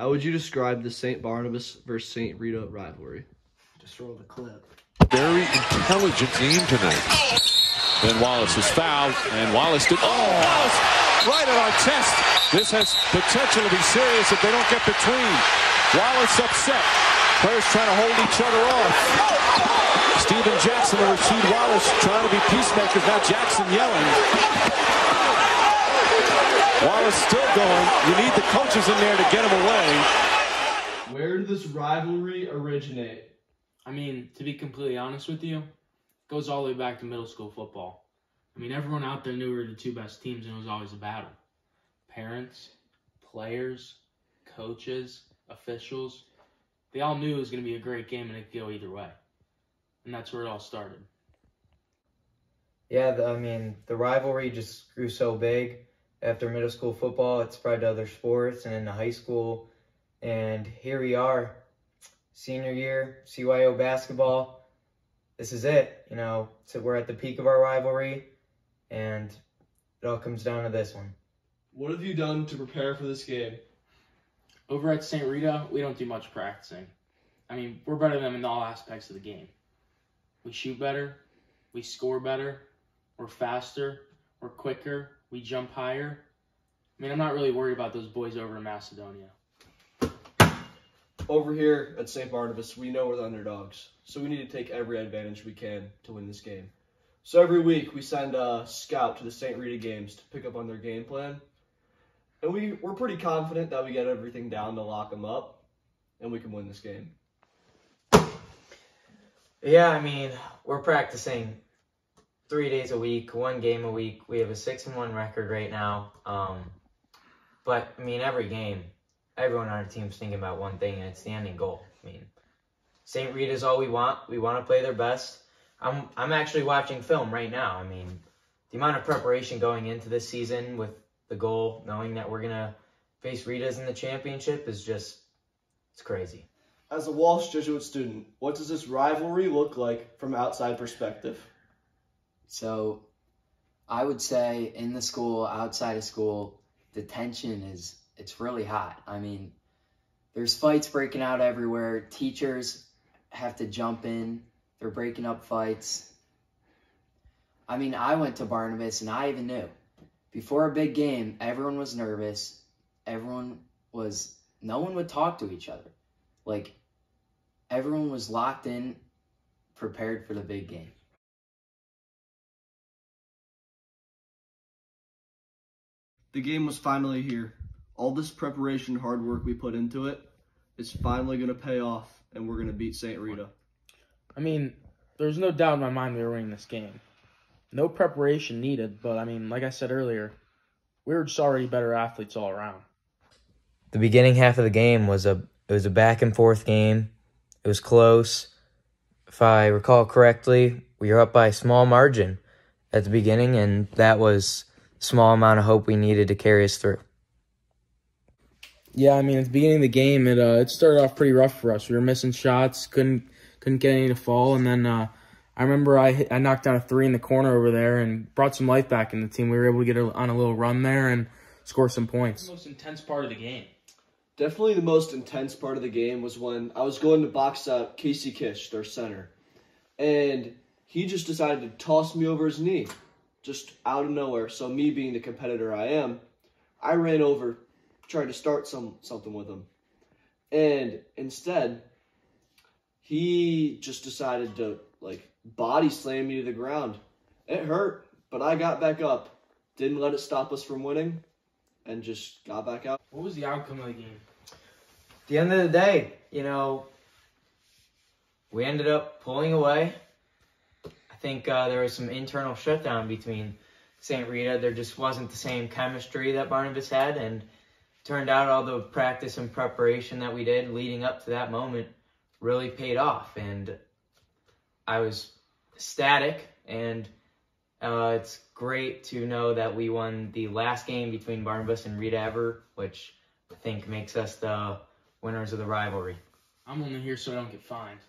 How would you describe the St. Barnabas versus St. Rita rivalry? Just roll the clip. Very intelligent game tonight. Then Wallace is fouled, and Wallace did. Oh, Wallace right at our chest. This has potential to be serious if they don't get between. Wallace upset. Players trying to hold each other off. Stephen Jackson and Rasheed Wallace trying to be peacemakers. Now Jackson yelling. Wallace still going. You need the coaches in there to get him away. Where did this rivalry originate? I mean, to be completely honest with you, it goes all the way back to middle school football. I mean, everyone out there knew we were the two best teams, and it was always a battle. Parents, players, coaches, officials, they all knew it was going to be a great game and it could go either way. And that's where it all started. Yeah, the, I mean, the rivalry just grew so big after middle school football. It spread to other sports and into high school. And here we are, senior year, CYO basketball. This is it. You know, so we're at the peak of our rivalry, and it all comes down to this one. What have you done to prepare for this game? Over at St. Rita, we don't do much practicing. I mean, we're better than them in all aspects of the game. We shoot better, we score better, we're faster, we're quicker, we jump higher. I mean, I'm not really worried about those boys over in Macedonia. Over here at St. Barnabas, we know we're the underdogs, so we need to take every advantage we can to win this game. So every week we send a scout to the St. Rita games to pick up on their game plan. And we, we're pretty confident that we get everything down to lock them up, and we can win this game. Yeah, I mean, we're practicing three days a week, one game a week. We have a six and one record right now. Um, but I mean, every game, everyone on our team's thinking about one thing, and it's the ending goal. I mean, St. Rita's all we want. We want to play their best. I'm I'm actually watching film right now. I mean, the amount of preparation going into this season with the goal, knowing that we're gonna face Rita's in the championship, is just it's crazy. As a Walsh Jesuit student, what does this rivalry look like from outside perspective? So I would say in the school, outside of school, the tension is it's really hot. I mean, there's fights breaking out everywhere. Teachers have to jump in. They're breaking up fights. I mean, I went to Barnabas and I even knew. Before a big game, everyone was nervous. Everyone was no one would talk to each other. Like everyone was locked in, prepared for the big game. The game was finally here. All this preparation, hard work we put into it is finally going to pay off, and we're going to beat St. Rita. I mean, there's no doubt in my mind we were winning this game. No preparation needed, but I mean, like I said earlier, we were just already better athletes all around. The beginning half of the game was a it was a back and forth game. It was close. If I recall correctly, we were up by a small margin at the beginning, and that was a small amount of hope we needed to carry us through. Yeah, I mean, at the beginning of the game, it uh, it started off pretty rough for us. We were missing shots, couldn't couldn't get any to fall, and then uh, I remember I hit, I knocked down a three in the corner over there and brought some life back in the team. We were able to get on a little run there and score some points. The most intense part of the game. Definitely the most intense part of the game was when I was going to box out Casey Kish, their center, and he just decided to toss me over his knee, just out of nowhere. So me being the competitor I am, I ran over, tried to start some something with him, and instead, he just decided to like body slam me to the ground. It hurt, but I got back up, didn't let it stop us from winning, and just got back out. What was the outcome of the game? the end of the day, you know, we ended up pulling away. Think uh, there was some internal shutdown between St. Rita. There just wasn't the same chemistry that Barnabas had, and turned out all the practice and preparation that we did leading up to that moment really paid off. And I was ecstatic, and uh, it's great to know that we won the last game between Barnabas and Rita ever, which I think makes us the winners of the rivalry. I'm only here so I don't get fined.